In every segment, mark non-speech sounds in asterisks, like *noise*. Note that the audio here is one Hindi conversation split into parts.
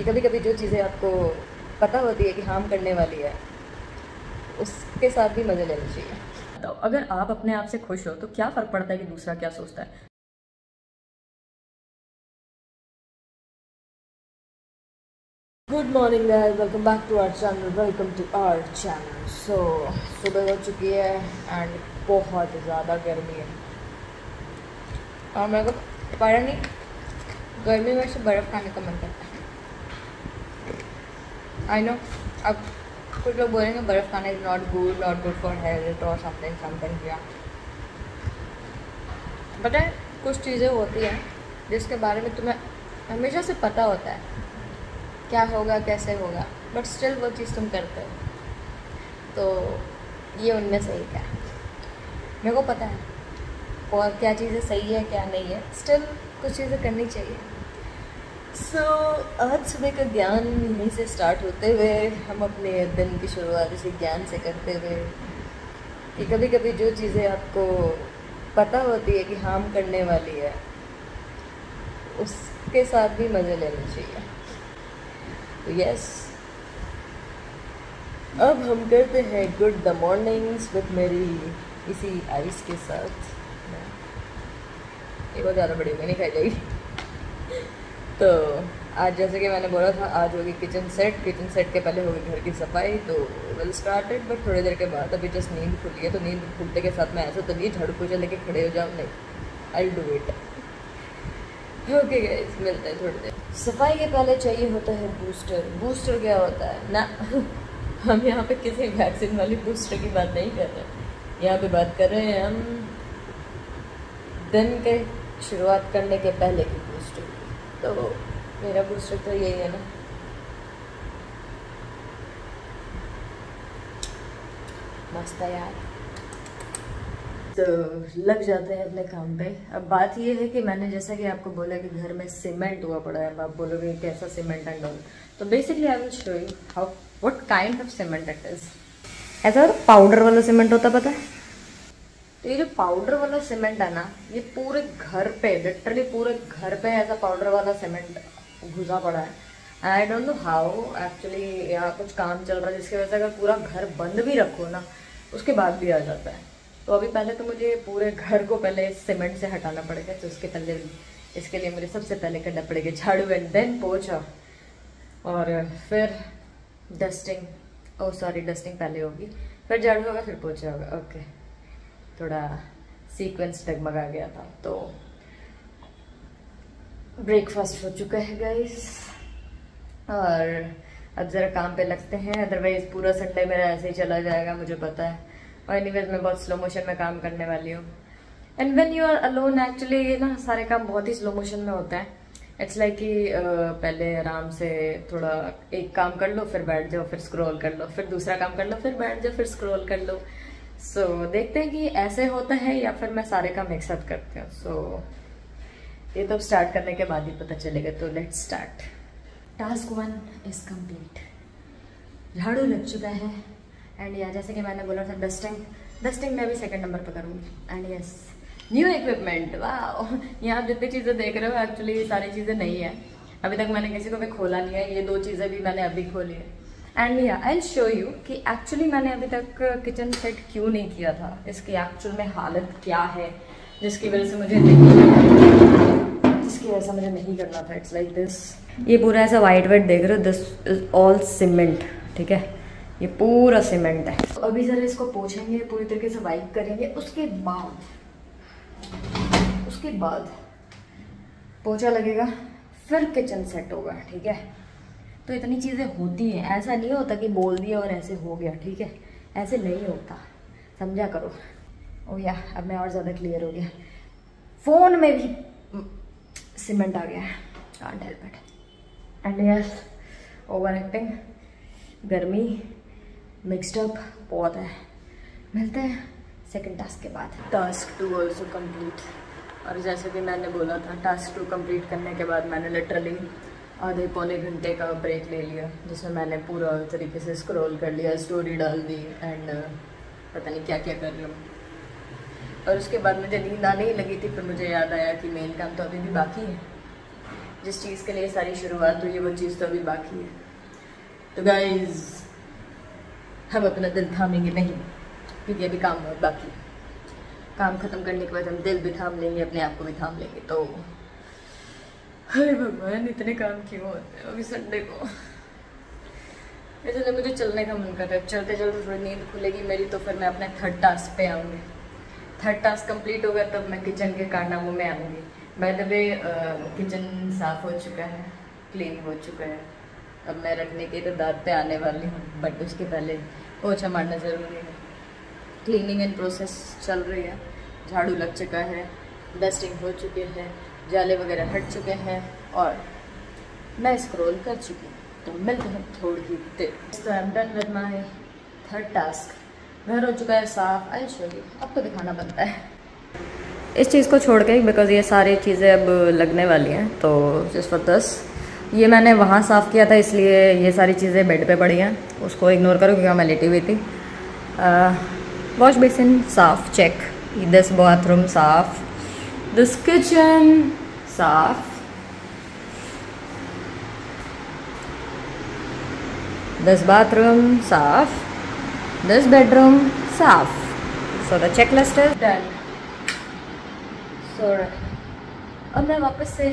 कि कभी कभी जो चीज़ें आपको पता होती है कि हार्म करने वाली है उसके साथ भी मज़े लेने चाहिए। तो अगर आप अपने आप से खुश हो तो क्या फ़र्क पड़ता है कि दूसरा क्या सोचता है? Good morning guys welcome back to our channel welcome to our channel so सुबह हो चुकी है एंड बहुत ज़्यादा गर्मी है। और मेरे को पता नहीं गर्मी में से बर्फ़ खाने का मन करता है। आई नो अब कुछ लोग बोलेंगे बर्फ़ खाना is not good not good for health और समथिंग समथिंग या पता है, कुछ चीज़ें होती हैं, जिसके बारे में तुम्हें हमेशा से पता होता है, क्या होगा, कैसे होगा बट स्टिल वो चीज़ तुम करते हो। तो ये उनमें सही है। मेरे को पता है, और क्या चीज़ें सही है, क्या नहीं है स्टिल कुछ चीज़ें करनी चाहिए। सो so, आज सुबह का ज्ञान यहीं से स्टार्ट होते हुए हम अपने दिन की शुरुआत इसी ज्ञान से करते हुए कि कभी कभी जो चीज़ें आपको पता होती है कि हार्म करने वाली है उसके साथ भी मज़े लेने चाहिए। तो यस अब हम करते हैं गुड द मॉर्निंग्स विद मेरी इसी आइस के साथ। ये बहुत ज़्यादा बड़ी नहीं खाई जाएगी। तो आज जैसे कि मैंने बोला था, आज होगी किचन सेट किचन सेट के पहले होगी घर की सफ़ाई तो वेल स्टार्टेड बट थोड़ी देर के बाद अभी जस्ट नींद खुली है तो नींद खुलते के साथ मैं ऐसा तो नहीं झाड़ू पोछा लेके खड़े हो जाऊँ, नहीं। I do it okay guys मिलते हैं थोड़ी देर। सफ़ाई के पहले चाहिए होता है बूस्टर बूस्टर क्या होता है? ना, *laughs* हम यहाँ पे किसी वैक्सीन वाली बूस्टर की बात नहीं कर रहे यहाँ पे बात कर रहे हैं हम दिन के शुरुआत करने के पहले की तो मेरा बूस्टर तो यही है ना। मस्त है यार। तो लग जाते हैं अपने काम पे। अब बात ये है कि मैंने जैसा कि आपको बोला कि घर में सीमेंट हुआ पड़ा है, अब आप बोलोगे कैसा सीमेंट एंड ऑल तो basically I will show you how what kind of cement it is ऐसा पाउडर वाला सीमेंट होता पता है? तो ये जो पाउडर वाला सीमेंट है ना, ये पूरे घर पे लिटरली पूरे घर पे ऐसा पाउडर वाला सीमेंट घुसा पड़ा है। I don't know how actually यहाँ कुछ काम चल रहा है, जिसकी वजह से अगर पूरा घर बंद भी रखो ना, उसके बाद भी आ जाता है। तो अभी पहले तो मुझे पूरे घर को पहले सीमेंट से हटाना पड़ेगा तो उसके पहले इसके लिए मुझे सबसे पहले करना पड़ेगा झाड़ू एंड देन पोछा। और फिर डस्टिंग ओ सॉरी डस्टिंग पहले होगी, फिर झाड़ू होगा, फिर पोछा होगा ओके थोड़ा सीक्वेंस डगमगा गया था तो ब्रेकफास्ट हो चुका है गाइस और अब ज़रा काम पे लगते हैं अदरवाइज़ पूरा संडे मेरा ऐसे ही चला जाएगा, मुझे पता है। और एनीवेज मैं बहुत स्लो मोशन में काम करने वाली हूँ। And when you are alone actually ये ना सारे काम बहुत ही स्लो मोशन में होता है। इट्स लाइक कि पहले आराम से थोड़ा एक काम कर लो, फिर बैठ जाओ, फिर स्क्रॉल कर लो, फिर दूसरा काम कर लो, फिर बैठ जाओ, फिर स्क्रॉल कर लो। सो so, देखते हैं कि ऐसे होता है या फिर मैं सारे काम एक साथ करती हूँ। सो so, ये तो स्टार्ट करने के बाद ही पता चलेगा तो let start task one is complete झाड़ू लग चुका है। एंड या जैसे कि मैंने बोला था डस्टिंग डस्टिंग मैं भी सेकंड नंबर पर करूँगी। एंड यस न्यू इक्विपमेंट वाह यहाँ आप जितनी चीज़ें देख रहे हो एक्चुअली ये सारी चीज़ें नहीं है। अभी तक मैंने किसी को भी खोला नहीं है। ये दो चीज़ें भी मैंने अभी खोली है। एंड या आई शो यू कि एक्चुअली मैंने अभी तक किचन सेट क्यों नहीं किया था? इसकी एक्चुअल में हालत क्या है? जिसकी वजह से मुझे जिसकी वजह से मुझे नहीं करना था इट्स लाइक दिस ये पूरा ऐसा वाइट वाइट देख रहे हो दिस इज़ ऑल सीमेंट ठीक है? ये पूरा सीमेंट है। तो अभी जरा इसको पोछेंगे, पूरी तरीके से वाइप करेंगे, उसके बाद उसके बाद पोछा लगेगा, फिर किचन सेट होगा, ठीक है? तो इतनी चीज़ें होती हैं। ऐसा नहीं होता कि बोल दिया और ऐसे हो गया, ठीक है? ऐसे नहीं होता। समझा करो। ओ या, अब मैं और ज़्यादा क्लियर हो गया। फ़ोन में भी सीमेंट आ गया है। Can't help it and yes over acting गर्मी मिक्सड अप बहुत है। मिलते हैं सेकंड टास्क के बाद। टास्क टू ऑल्सो कंप्लीट और जैसे कि मैंने बोला था टास्क टू कंप्लीट करने के बाद मैंने लिटरली आधे पौने घंटे का ब्रेक ले लिया, जिसमें मैंने पूरा तरीके से स्क्रॉल कर लिया स्टोरी डाल दी एंड पता नहीं क्या क्या कर रही हूँ। और उसके बाद मुझे नींद आने ही लगी थी, फिर मुझे याद आया कि मेन काम तो अभी भी बाकी है। जिस चीज़ के लिए सारी शुरुआत हुई है, वो चीज़ तो अभी बाकी है। तो गाइज़ हम अपना दिल थामेंगे नहीं, क्योंकि अभी काम बहुत बाकी है। काम ख़त्म करने के बाद हम दिल भी थाम लेंगे, अपने आप को भी थाम लेंगे तो अरे भगवान, इतने काम क्यों होते हैं अभी संडे को? इसलिए मुझे चलने का मन कर रहा है। चलते चलते थोड़ी नींद खुलेगी मेरी तो फिर मैं अपने थर्ड टास्क पे आऊँगी। थर्ड टास्क कंप्लीट होगा तब मैं किचन के कारनामों में आऊँगी। बाय द वे किचन साफ़ हो चुका है क्लीन हो चुका है। अब मैं रखने के तो दाद पे आने वाली हूँ बट उसके पहले पोछा मारना ज़रूरी है। क्लीनिंग इन प्रोसेस चल रही है, झाड़ू लग चुका है डस्टिंग हो चुकी है। जाले वगैरह हट चुके हैं और मैं स्क्रॉल कर चुकी हूँ। तो मिलते हैं थोड़ी ही देर। तो I am done with my third task घर हो चुका है साफ़। आई शो अब तो दिखाना बनता है। इस चीज़ को छोड़ के बिकॉज़ ये सारी चीज़ें अब लगने वाली हैं तो जस्ट फॉर दस ये मैंने वहाँ साफ़ किया था, इसलिए ये सारी चीज़ें बेड पे पड़ी हैं। उसको इग्नोर करो, क्योंकि मैं लेटी हुई थी। वॉश बेसिन साफ़। चेक दिस बाथरूम साफ़। दिस किचन साफ़ this bathroom साफ़ this bedroom साफ़ so, the checklist is done. So, अब मैं वापस से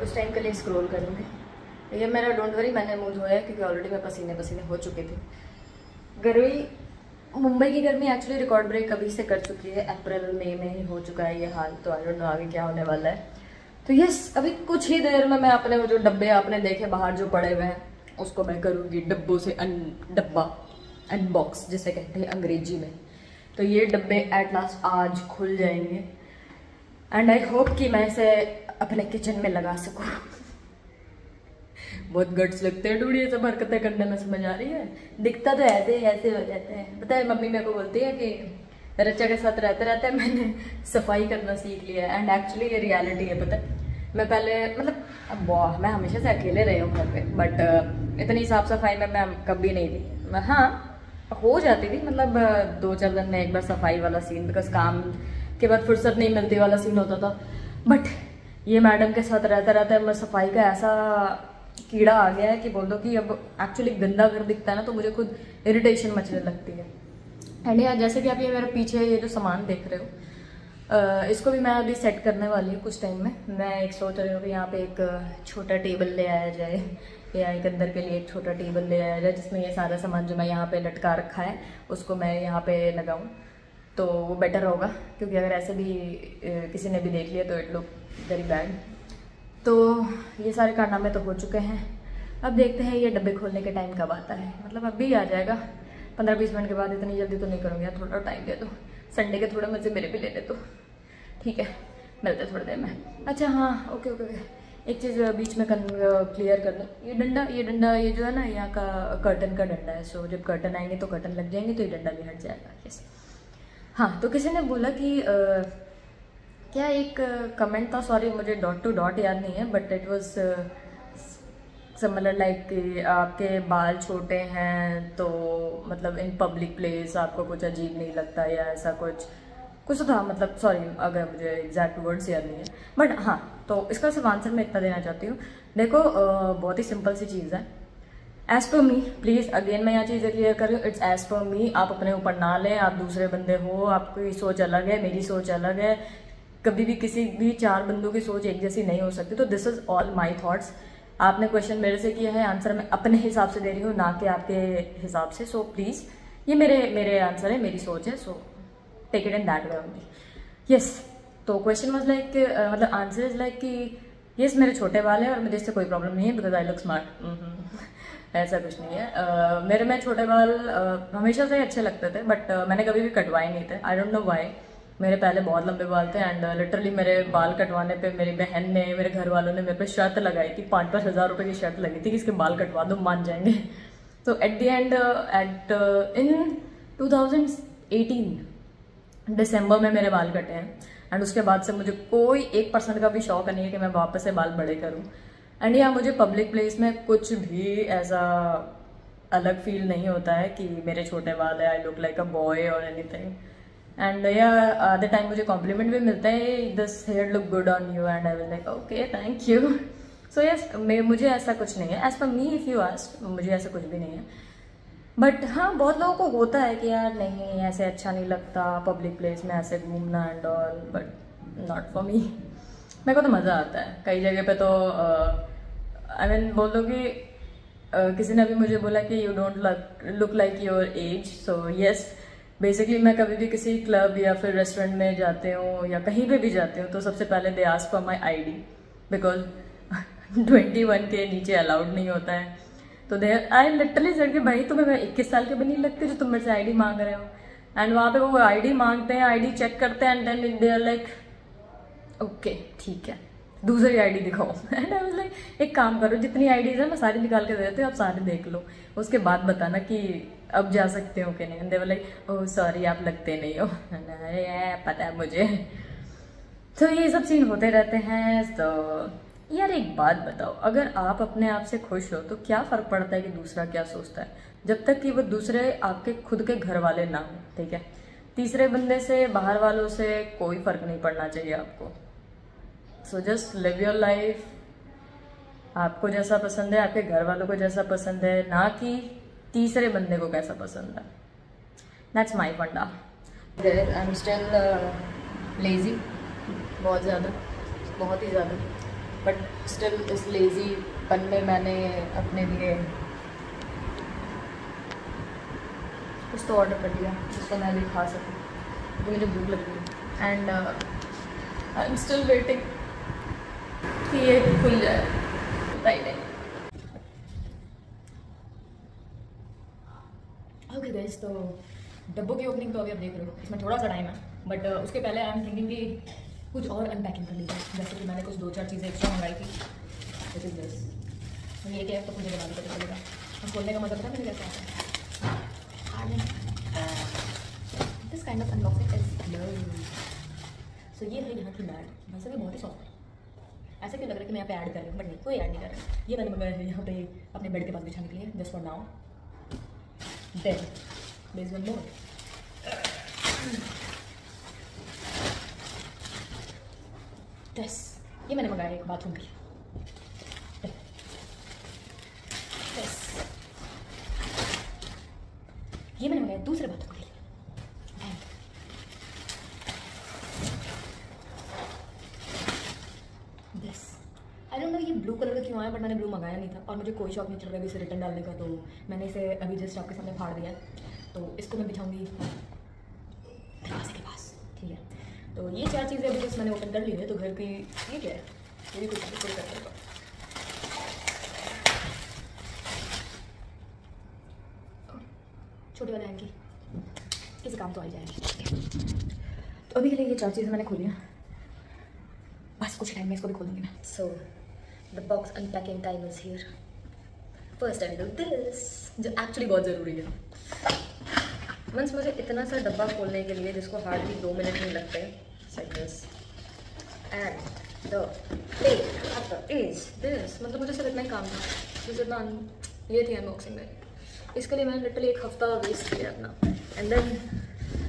कुछ टाइम के लिए स्क्रॉल करूँगी। ये मेरा डोंट वरी मैंने मुँह धोया क्योंकि ऑलरेडी मैं पसीने पसीने हो चुके थे। गर्मी मुंबई की गर्मी एक्चुअली रिकॉर्ड ब्रेक अभी से कर चुकी है। अप्रैल मई में ही हो चुका है ये हाल तो आई डोंट नो आगे क्या होने वाला है। तो यस अभी कुछ ही देर में मैं अपने वो जो डब्बे आपने देखे बाहर जो पड़े हुए हैं, उसको मैं करूँगी डब्बों से अन, डब्बा अनबॉक्स जिसे कहते हैं अंग्रेज़ी में। तो ये डब्बे एट लास्ट आज खुल जाएँगे। एंड आई होप कि मैं इसे अपने किचन में लगा सकूँ। बहुत गट्स लगते हैं डूढ़ी सब हरकतें करने में समझ आ रही है। दिखता तो ऐसे ही ऐसे हो जाते हैं। पता है मम्मी मेरे को बोलती है कि रचा के साथ रहते रहते मैंने सफ़ाई करना सीख लिया है। एंड एक्चुअली ये रियलिटी है पता है। मैं पहले मतलब वाह मैं हमेशा से अकेले रही हूँ घर पे। बट uh, इतनी साफ़ सफ़ाई में मैं कभी नहीं थी। हाँ हो जाती थी मतलब uh, दो चार दिन में एक बार सफ़ाई वाला सीन बिकॉज़ काम के बाद फुर्सत नहीं मिलती वाला सीन होता था। बट ये मैडम के साथ रहता रहता मैं सफ़ाई का ऐसा कीड़ा आ गया है कि बोल दो कि अब एक्चुअली गंदा घर दिखता है ना तो मुझे खुद इरिटेशन मचने लगती है। एंड यार जैसे कि आप ये मेरे पीछे ये जो सामान देख रहे हो इसको भी मैं अभी सेट करने वाली हूँ कुछ टाइम में। मैं एक सोच रही हूँ कि यहाँ पे एक छोटा टेबल ले आया जाए। या एक अंदर के लिए एक छोटा टेबल ले आया जाए, जिसमें ये सारा सामान जो मैं यहाँ पे लटका रखा है, उसको मैं यहाँ पे लगाऊँ। तो वो बेटर होगा, क्योंकि अगर ऐसे भी किसी ने भी देख लिया तो इट लुक वेरी बैड तो ये सारे कारनामे तो हो चुके हैं। अब देखते हैं ये डब्बे खोलने के टाइम कब आता है। मतलब अभी आ जाएगा। पंद्रह बीस मिनट के बाद इतनी जल्दी तो नहीं करूँगी। थोड़ा टाइम दे दो। संडे के थोड़े मज़े मेरे भी ले ले तो ठीक है, मिलते थोड़ी देर में। अच्छा हाँ ओके ओके ओके एक चीज़ बीच में क्लियर कर दूँ। ये डंडा ये डंडा, ये जो है ना, यहाँ का कर्टन का डंडा है। सो जब कर्टन आएँगे तो कर्टन लग जाएँगे तो ये डंडा भी हट जाएगा। यस हाँ तो किसी ने बोला कि क्या एक कमेंट था? सॉरी मुझे डॉट टू डॉट याद नहीं है but it was similar like आपके बाल छोटे हैं तो मतलब इन पब्लिक प्लेस आपको कुछ अजीब नहीं लगता या ऐसा कुछ? कुछ तो था मतलब सॉरी अगर मुझे एग्जैक्ट वर्ड्स याद नहीं है। बट हाँ तो इसका सिर्फ़ आंसर मैं इतना देना चाहती हूँ। देखो बहुत ही सिंपल सी चीज़ है। As per me please again मैं यहाँ चीज़ें क्लियर कर रही हूँ। इट्स एज पर मी आप अपने ऊपर ना लें, आप दूसरे बंदे हो, आपकी सोच अलग है, मेरी सोच अलग है। कभी भी किसी भी चार बंदों की सोच एक जैसी नहीं हो सकती। तो this is all my thoughts आपने क्वेश्चन मेरे से किया है आंसर मैं अपने हिसाब से दे रही हूँ ना कि आपके हिसाब से। सो so, प्लीज़ ये मेरे मेरे आंसर है मेरी सोच है। So take it in that way only yes तो क्वेश्चन वॉज़ लाइक मतलब आंसर इज़ लाइक कि यस मेरे छोटे बाल हैं और मुझे इससे कोई प्रॉब्लम नहीं है बिकॉज़ आई लुक स्मार्ट ऐसा कुछ नहीं है। uh, मेरे में छोटे बाल uh, हमेशा से अच्छे लगते थे बट uh, मैंने कभी भी कटवाए नहीं थे। आई डोंट नो वाई मेरे पहले बहुत लंबे बाल थे एंड लिटरली uh, मेरे बाल कटवाने पे मेरी बहन ने मेरे घर वालों ने मेरे पे शर्त लगाई थी पाँच पाँच हज़ार रुपये की शर्त लगी थी कि इसके बाल कटवा दो मान जाएँगे। तो at the end at in 2018 दिसंबर में मेरे बाल कटे हैं। एंड उसके बाद से मुझे कोई एक परसेंट का भी शौक नहीं है कि मैं वापस से बाल बड़े करूँ। एंड या मुझे पब्लिक प्लेस में कुछ भी ऐसा अलग फील नहीं होता है कि मेरे छोटे बाल है I look like a boy और एनीथिंग एंड या द टाइम मुझे कॉम्प्लीमेंट भी मिलता है this hair look good on you and I will like okay thank you so yes मुझे ऐसा कुछ नहीं है। As per me if you asked मुझे ऐसा कुछ भी नहीं है। बट हाँ बहुत लोगों को होता है कि यार, नहीं, ऐसे अच्छा नहीं लगता पब्लिक प्लेस में ऐसे घूमना and all but not for me मेरे को तो मज़ा आता है। कई जगह पे तो आई मीन बोल दो कि किसी ने भी मुझे बोला कि you don't look like your age so yes basically मैं कभी भी किसी क्लब या फिर रेस्टोरेंट में जाते हूँ या कहीं पे भी जाते हूँ तो सबसे पहले they ask for my I D because twenty one के नीचे अलाउड नहीं होता है। तो दे आई लिटरली सर कि भाई, तुम्हें मैं इक्कीस साल के भी नहीं लगते जो तुम मेरे से आईडी मांग रहे हो। एंड वहाँ पे वो आई डी मांगते हैं आई डी चेक करते हैं and then they are like okay ठीक है। दूसरी आईडी दिखाओ. एंड आई लाइक एक काम करो, जितनी आईडीज है, मैं सारी निकाल के दे देती हूँ, आप सारे देख लो। उसके बाद बताना कि अब जा सकते हो कि नहीं? लाइक ओह सॉरी आप लगते नहीं हो. *laughs* अरे पता है मुझे. तो ये सब सीन होते रहते हैं तो यार एक बात बताओ, अगर आप अपने आप से खुश हो तो क्या फ़र्क पड़ता है कि दूसरा क्या सोचता है? जब तक कि वो दूसरे आपके खुद के घर वाले ना हो, ठीक है? तीसरे बंदे से, बाहर वालों से कोई फ़र्क नहीं पड़ना चाहिए आपको। So just live your life आपको जैसा पसंद है, आपके घर वालों को जैसा पसंद है, ना कि तीसरे बंदे को कैसा पसंद है? दैट्स माई फंडा आई एम स्टिल लेजी बहुत ज़्यादा, बहुत ही ज़्यादा। बट स्टिल इस लेज़ी पन में मैंने अपने लिए कुछ तो ऑर्डर कर दिया जिसको मैं भी खा सकूँ। तो मुझे भूख लग रही and I am still waiting कि ये खुल जाए। नहीं नहीं ओके गैस तो डब्बों की ओपनिंग तो अभी आप देख रहे हो। इसमें थोड़ा सा टाइम है बट uh, उसके पहले आई एम थिंकिंग कि कुछ और अनपैकिंग कर लीजिए। जैसे कि मैंने कुछ दो चार चीज़ें एक्स्ट्रा मंगाई थी। दिस इज़ दिस ये क्या तो मुझे बना पता चलेगा। हम खोलने का मतलब पता मैंने कैसे आता this kind of unboxing is so ये है यहाँ की मैट वैसे भी बहुत ही सॉफ्ट है। ऐसा क्यों लग रहा है कि मैं यहाँ पे ऐड कर रही हूँ? बट नहीं कोई ऐड नहीं कर रहा। ये मैंने मंगाया है यहाँ पे अपने बेड के पास बिछाने के लिए just for now then there's one more. This ये मैंने मंगाया एक बाथरूम के लिए ये मैंने मंगाया दूसरे बाथरूम के लिए दस डोंट नो ये ब्लू कलर का क्यों आया बट मैंने ब्लू मंगाया नहीं था, और मुझे कोई शौक नहीं चल रहा है इसे रिटर्न डालने का तो मैंने इसे अभी जस्ट आपके सामने फाड़ दिया तो इसको मैं बिछाऊँगी दरवाजे के पास, ठीक है? तो ये चार चीज़ें अभी बस मैंने ओपन कर ली है तो घर की क्या है? ये भी कुछ कुछ कर छोटे वाले हैंकी किसी काम तो आ जाएँगे तो अभी के लिए ये चार चीज़ें मैंने खोली हैं। बस कुछ टाइम में इसको भी खोलूँगी मैं। So the box unpacking time is here first I do this जो एक्चुअली बहुत ज़रूरी है। वंस मुझे इतना सा डब्बा खोलने के लिए, जिसको हार्डली दो मिनट नहीं लगते this. And the plate is this? मतलब मुझे सिर्फ़ इतना ही काम था। मुझे इतना ये थी अनबॉक्सिंग में। इसके लिए मैंने लिटरली एक हफ़्ता वेस्ट किया अपना। And then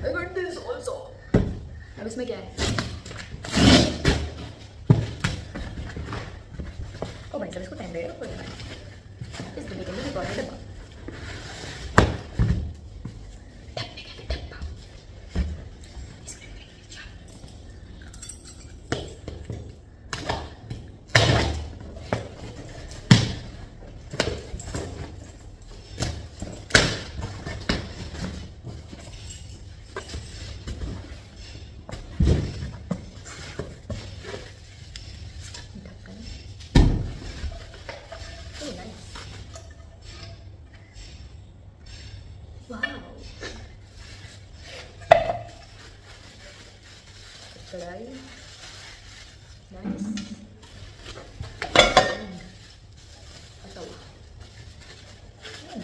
I got this also अब इसमें क्या है? ओ भाई सर इसको टाइम लगेगा कोई नहीं इस डिब्बे के अंदर एक और डब्बा कढ़ाई नाइस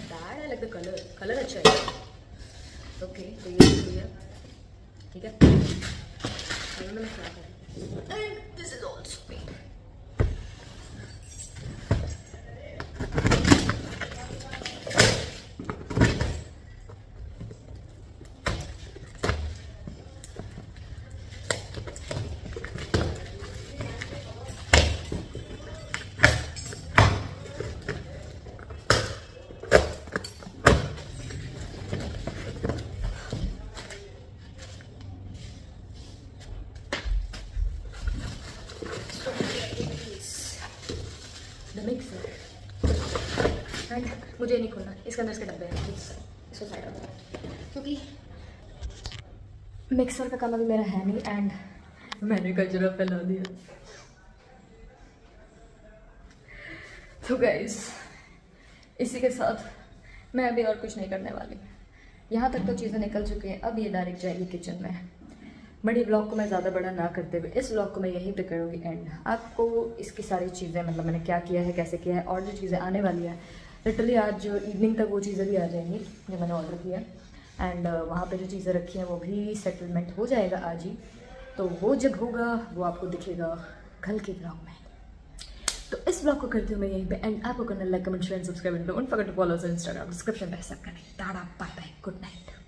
बैड है लाइक कलर कलर अच्छा है ओके तो ये लिया ठीक है मैं क्या करूँ and this is also paint and मुझे नहीं खोलना, इसके अंदर इसके डब्बे हैं इसको साइड रखो। क्योंकि मिक्सर का काम अभी मेरा है नहीं एंड मैंने कचरा फैला दिया। तो गाइस इसी के साथ मैं अभी और कुछ नहीं करने वाली। यहाँ तक तो चीज़ें निकल चुकी हैं, अब ये डायरेक्ट जाएगी किचन में। बड़ी ब्लॉग को मैं ज़्यादा बड़ा ना करते हुए, इस ब्लॉग को मैं यहीं पे करूँगी एंड आपको इसकी सारी चीज़ें मतलब मैंने क्या किया है, कैसे किया है, और जो चीज़ें आने वाली है लिटरली आज इवनिंग तक वो चीज़ें भी आ जाएँगी जो मैंने ऑर्डर किया एंड वहाँ पे जो चीज़ें रखी हैं, वो भी सेटलमेंट हो जाएगा आज ही। तो वो जब होगा, वो आपको दिखेगा कल के ब्लॉग में। तो इस ब्लॉग को करती हूँ मैं यहीं पे एंड आपको करना like comment share subscribe don't forget to follow Instagram description में सब करना। Tata bye bye good night